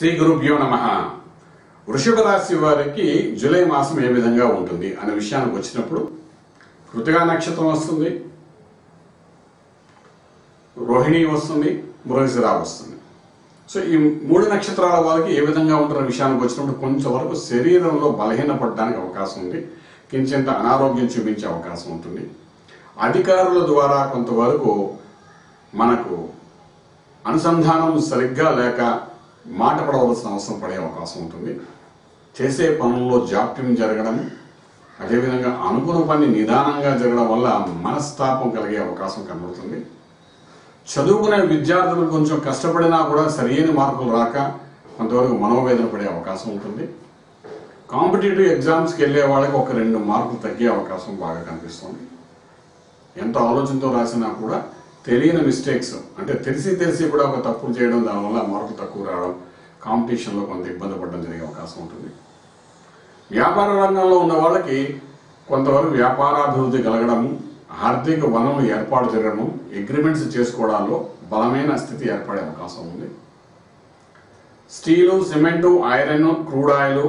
శ్రీ గురుభ్యో నమ. వృషభ రాశి వారికి జూలై మాసం ఏ విధంగా ఉంటుంది అనే విషయానికి వచ్చినప్పుడు కృతిగా నక్షత్రం వస్తుంది రోహిణి వస్తుంది మృగశిర వస్తుంది. సో ఈ మూడు నక్షత్రాల వారికి ఏ విధంగా ఉంటున్న విషయానికి వచ్చినప్పుడు కొంచెం వరకు శరీరంలో బలహీనపడడానికి అవకాశం ఉంది. కించెంత అనారోగ్యం చూపించే అవకాశం ఉంటుంది. అధికారుల ద్వారా కొంతవరకు మనకు అనుసంధానం సరిగ్గా లేక మాట పడవలసిన అవసరం పడే అవకాశం ఉంటుంది. చేసే పనుల్లో జాప్యం జరగడం అదేవిధంగా అనుకున్న పని నిదానంగా జరగడం వల్ల మనస్తాపం కలిగే అవకాశం కనబడుతుంది. చదువుకునే విద్యార్థులు కొంచెం కష్టపడినా కూడా సరైన మార్కులు రాక కొంతవరకు మనోవేదన పడే అవకాశం ఉంటుంది. కాంపిటేటివ్ ఎగ్జామ్స్కి వెళ్ళే వాళ్ళకి ఒక రెండు మార్కులు తగ్గే అవకాశం బాగా కనిపిస్తుంది. ఎంత ఆలోచనతో రాసినా కూడా తెలియని మిస్టేక్స్ అంటే తెలిసి తెలిసి కూడా ఒక తప్పులు చేయడం దానివల్ల మార్కులు తక్కువ రావడం కాంపిటీషన్లో కొంత ఇబ్బంది పడడం జరిగే అవకాశం ఉంటుంది. వ్యాపార రంగంలో ఉన్న వాళ్ళకి కొంతవరకు వ్యాపారాభివృద్ధి కలగడము ఆర్థిక వనరులు ఏర్పాటు జరగడము అగ్రిమెంట్స్ చేసుకోవడాల్లో బలమైన స్థితి ఏర్పడే అవకాశం ఉంది. Steel cement iron crude oil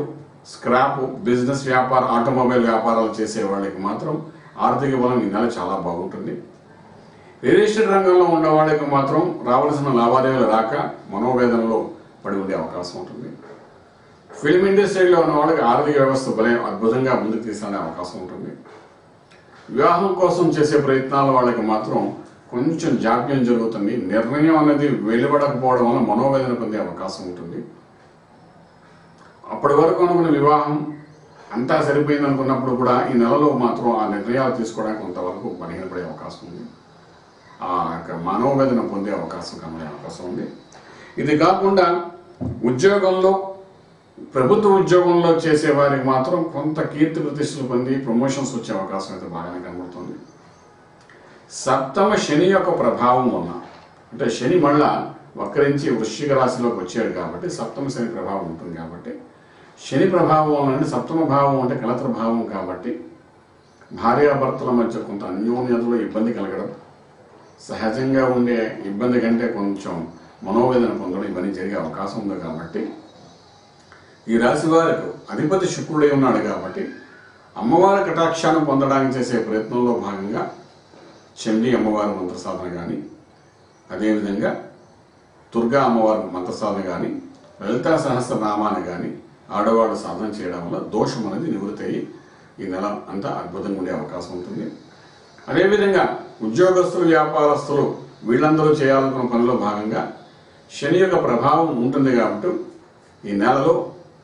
scrap business వ్యాపార ఆటోమొబైల్ వ్యాపారాలు చేసే వాళ్ళకి మాత్రం ఆర్థిక బలం ఈ నెల చాలా బాగుంటుంది. రియల్ ఎస్టేట్ రంగంలో ఉన్న వాళ్ళకి మాత్రం రావాల్సిన లావాదేవీలు రాక మనోవేదనలో పడి ఉండే అవకాశం ఉంటుంది. ఫిల్మ్ ఇండస్ట్రీలో ఉన్న వాళ్ళకి ఆర్థిక వ్యవస్థ భలే అద్భుతంగా ముందుకు తీసుకునే అవకాశం ఉంటుంది. వివాహం కోసం చేసే ప్రయత్నాల వాళ్ళకి మాత్రం కొంచెం జాప్యం జరుగుతుంది. నిర్ణయం అనేది వెలువడకపోవడం వల్ల మనోవేదన పొందే అవకాశం ఉంటుంది. అప్పటి వరకు అనుకున్న వివాహం అంతా సరిపోయింది అనుకున్నప్పుడు కూడా ఈ నెలలో మాత్రం ఆ నిర్ణయాలు తీసుకోవడానికి కొంతవరకు బలహీనపడే అవకాశం ఉంది. ఆ యొక్క మనోవేదన పొందే అవకాశం కనబడే అవకాశం ఉంది. ఇది కాకుండా ఉద్యోగంలో ప్రభుత్వ ఉద్యోగంలో చేసే వారికి మాత్రం కొంత కీర్తి ప్రతిష్టలు పొంది ప్రమోషన్స్ వచ్చే అవకాశం అయితే బాగానే కనబడుతుంది. సప్తమ శని యొక్క ప్రభావం వలన అంటే శని మళ్ళా వక్రించి వృశ్చిక రాశిలోకి వచ్చాడు కాబట్టి సప్తమ శని ప్రభావం ఉంటుంది కాబట్టి శని ప్రభావం అంటే సప్తమ భావం అంటే కలత్ర భావం కాబట్టి భార్యాభర్తల మధ్య కొంత అన్యోన్యతలో ఇబ్బంది కలగడం సహజంగా ఉండే ఇబ్బంది కంటే కొంచెం మనోవేదన పొందడం ఇవన్నీ జరిగే అవకాశం ఉంది కాబట్టి ఈ రాశి వారికి అధిపతి శుక్రుడై ఉన్నాడు కాబట్టి అమ్మవారి కటాక్షాన్ని పొందడానికి చేసే ప్రయత్నంలో భాగంగా చండీ అమ్మవారి మంత్ర సాధన కానీ అదేవిధంగా దుర్గా అమ్మవారి మంత్రసాధన కానీ లలితా సహస్రనామాన్ని కానీ ఆడవాడు సాధన చేయడం వల్ల దోషం అనేది నివృత్తి అయ్యి ఈ నెల అంతా అద్భుతంగా ఉండే అవకాశం ఉంటుంది. అదేవిధంగా ఉద్యోగస్తులు వ్యాపారస్తులు వీళ్ళందరూ చేయాలనుకున్న పనిలో భాగంగా శని యొక్క ప్రభావం ఉంటుంది కాబట్టి ఈ నెలలో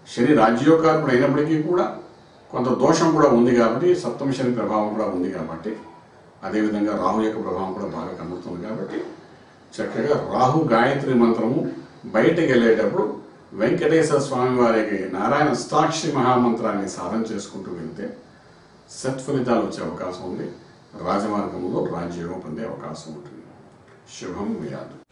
శని రాజ్యోకారకుడు అయినప్పటికీ కూడా కొంత దోషం కూడా ఉంది కాబట్టి సప్తమ శని ప్రభావం కూడా ఉంది కాబట్టి అదేవిధంగా రాహు యొక్క ప్రభావం కూడా బాగా కనబడుతుంది కాబట్టి చక్కగా రాహు గాయత్రి మంత్రము బయటకు వెళ్ళేటప్పుడు వెంకటేశ్వర స్వామి వారికి నారాయణ సాక్షి మహామంత్రాన్ని సాధన చేసుకుంటూ వెళ్తే సత్ఫలితాలు వచ్చే అవకాశం ఉంది. రాజమార్గంలో రాజ్యం పొందే అవకాశం ఉంటుంది. శుభం వ్యాధు